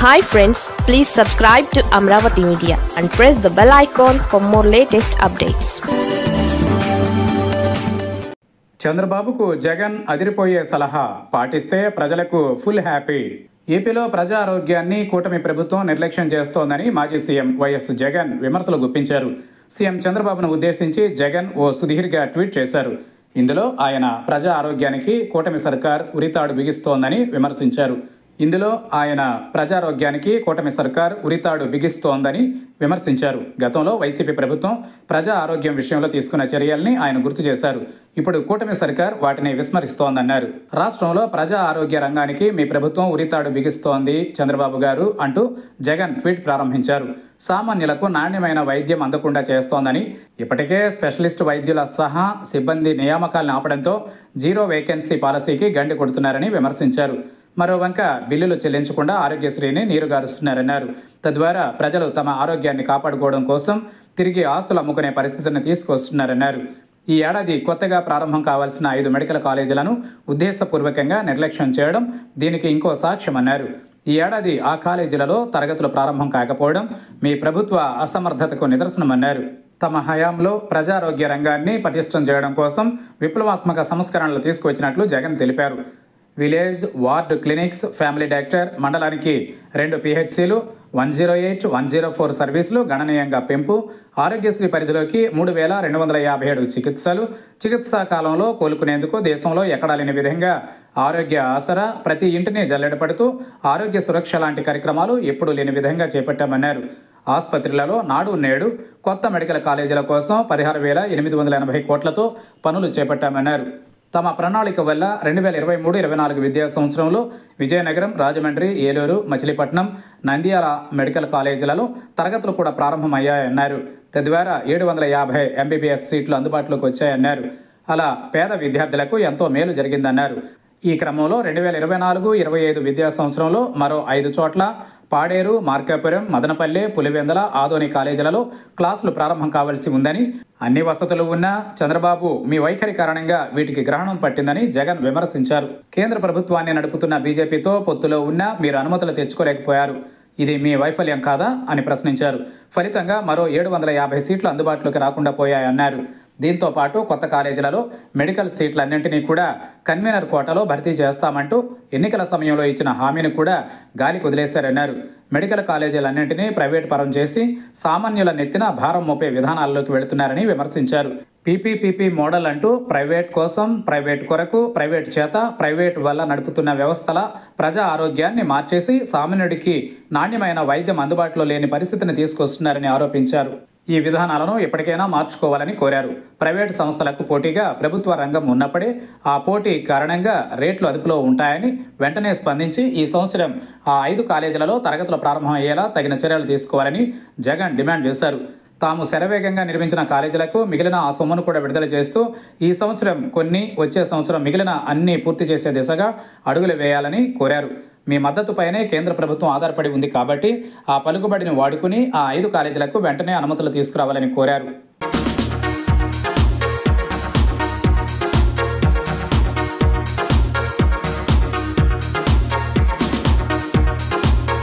Hi friends please subscribe to Amaravati media and press the bell icon for more latest updates చంద్రబాబుకు జగన్ అదిరిపోయే సలహా పాటిస్తే ప్రజలకు full happy. ఏపీలో ప్రజా ఆరోగ్యాన్ని కూటమి ప్రభుత్వం నిర్లక్ష్యం చేస్తోందని మాజీ సీఎం వైఎస్ జగన్ విమర్శలు గుప్పించారు. సీఎం చంద్రబాబును ఉద్దేశించి జగన్ ఓ సుదీర్ఘ ట్వీట్ చేశారు. ఇందులో ఆయన ప్రజా ఆరోగ్యానికి కూటమి సర్కార్ ఉరితాడు బిగిస్తోందని విమర్శించారు. ఇందులో ఆయన ప్రజారోగ్యానికి కూటమి సర్కార్ ఉరితాడు బిగిస్తోందని విమర్శించారు. గతంలో వైసీపీ ప్రభుత్వం ప్రజా ఆరోగ్యం విషయంలో తీసుకున్న చర్యల్ని ఆయన గుర్తు చేశారు. ఇప్పుడు కూటమి సర్కార్ వాటిని విస్మరిస్తోందన్నారు. రాష్ట్రంలో ప్రజా ఆరోగ్య రంగానికి మీ ప్రభుత్వం ఉరితాడు బిగిస్తోంది చంద్రబాబు గారు అంటూ జగన్ ట్వీట్ ప్రారంభించారు. సామాన్యులకు నాణ్యమైన వైద్యం అందకుండా చేస్తోందని ఇప్పటికే స్పెషలిస్ట్ వైద్యుల సహా సిబ్బంది నియామకాలను ఆపడంతో జీరో వేకెన్సీ పాలసీకి గండి కొడుతున్నారని విమర్శించారు. మరోవంక బిల్లులు చెల్లించకుండా ఆరోగ్యశ్రీని నీరుగారుస్తున్నారన్నారు. తద్వారా ప్రజలు తమ ఆరోగ్యాన్ని కాపాడుకోవడం కోసం తిరిగి ఆస్తులు అమ్ముకునే పరిస్థితిని తీసుకొస్తున్నారన్నారు. ఈ ఏడాది కొత్తగా ప్రారంభం కావాల్సిన ఐదు మెడికల్ కాలేజీలను ఉద్దేశపూర్వకంగా నిర్లక్ష్యం చేయడం దీనికి ఇంకో సాక్ష్యమన్నారు. ఈ ఏడాది ఆ కాలేజీలలో తరగతులు ప్రారంభం కాకపోవడం మీ ప్రభుత్వ అసమర్థతకు నిదర్శనమన్నారు. తమ హయాంలో ప్రజారోగ్య రంగాన్ని పటిష్టం చేయడం కోసం విప్లవాత్మక సంస్కరణలు తీసుకువచ్చినట్లు జగన్ తెలిపారు. Village ward clinics family doctor మండలానికి రెండు పిహెచ్సిలు one zero eight one zero four సర్వీసులు గణనీయంగా పెంపు ఆరోగ్యశ్రీ పరిధిలోకి మూడు వేల రెండు వందల యాభై ఏడు చికిత్సలు. చికిత్సా కాలంలో కోలుకునేందుకు దేశంలో ఎక్కడా లేని విధంగా ఆరోగ్య ఆసరా ప్రతి ఇంటిని జల్లెడపడుతూ ఆరోగ్య సురక్ష లాంటి కార్యక్రమాలు ఎప్పుడూ లేని విధంగా చేపట్టామన్నారు. ఆసుపత్రులలో నాడు నేడు కొత్త మెడికల్ కాలేజీల కోసం పదహారు వేల ఎనిమిది వందల ఎనభై కోట్లతో పనులు చేపట్టామన్నారు. తమ ప్రణాళిక వల్ల రెండు వేల ఇరవై మూడు ఇరవై నాలుగు విద్యా సంవత్సరంలో విజయనగరం రాజమండ్రి ఏలూరు మచిలీపట్నం నంద్యాల మెడికల్ కాలేజీలలో తరగతులు కూడా ప్రారంభమయ్యాయన్నారు. తద్వారా ఏడు వందల యాభై ఎంబీబీఎస్ సీట్లు అందుబాటులోకి వచ్చాయన్నారు. అలా పేద విద్యార్థులకు ఎంతో మేలు జరిగిందన్నారు. ఈ క్రమంలో రెండు వేల ఇరవై నాలుగు ఇరవై ఐదు విద్యా సంవత్సరంలో మరో ఐదు చోట్ల పాడేరు మార్కాపురం మదనపల్లె పులివెందల ఆదోని కాలేజీలలో క్లాసులు ప్రారంభం కావాల్సి ఉందని అన్ని వసతులు ఉన్నా చంద్రబాబు మీ వైఖరి కారణంగా వీటికి గ్రహణం పట్టిందని జగన్ విమర్శించారు. కేంద్ర ప్రభుత్వాన్ని నడుపుతున్న బీజేపీతో పొత్తులో ఉన్నా మీరు అనుమతులు తెచ్చుకోలేకపోయారు. ఇది మీ వైఫల్యం కాదా? అని ప్రశ్నించారు. ఫలితంగా మరో ఏడు వందల యాభై సీట్లు అందుబాటులోకి రాకుండా పోయాయన్నారు. దీంతో పాటు కొత్త కాలేజీలలో మెడికల్ సీట్లన్నింటినీ కూడా కన్వీనర్ కోటాలో భర్తీ చేస్తామంటూ ఎన్నికల సమయంలో ఇచ్చిన హామీని కూడా గాలికి వదిలేశారన్నారు. మెడికల్ కాలేజీలన్నింటినీ ప్రైవేట్ పరం చేసి సామాన్యుల నెత్తిన భారం మోపే విధానాల్లోకి వెళుతున్నారని విమర్శించారు. పీపీపీపీ మోడల్ అంటూ ప్రైవేట్ కోసం ప్రైవేట్ కొరకు ప్రైవేట్ చేత ప్రైవేట్ వల్ల నడుపుతున్న వ్యవస్థల ప్రజా ఆరోగ్యాన్ని మార్చేసి సామాన్యుడికి నాణ్యమైన వైద్యం అందుబాటులో లేని పరిస్థితిని తీసుకొస్తున్నారని ఆరోపించారు. ఈ విధానాలను ఎప్పటికైనా మార్చుకోవాలని కోరారు. ప్రైవేట్ సంస్థలకు పోటీగా ప్రభుత్వ రంగం ఉన్నప్పుడే ఆ పోటీ కారణంగా రేట్లు అదుపులో ఉంటాయని వెంటనే స్పందించి ఈ సంవత్సరం ఆ ఐదు కాలేజీలలో తరగతులు ప్రారంభమయ్యేలా తగిన చర్యలు తీసుకోవాలని జగన్ డిమాండ్ చేశారు. తాము శరవేగంగా నిర్మించిన కాలేజీలకు మిగిలిన ఆ సొమ్మును కూడా విడుదల చేస్తూ ఈ సంవత్సరం కొన్ని వచ్చే సంవత్సరం మిగిలిన అన్ని పూర్తి చేసే దిశగా అడుగులు వేయాలని కోరారు. మీ మద్దతుపైనే కేంద్ర ప్రభుత్వం ఆధారపడి ఉంది కాబట్టి ఆ పలుకుబడిని వాడుకుని ఆ ఐదు కాలేజీలకు వెంటనే అనుమతులు తీసుకురావాలని కోరారు.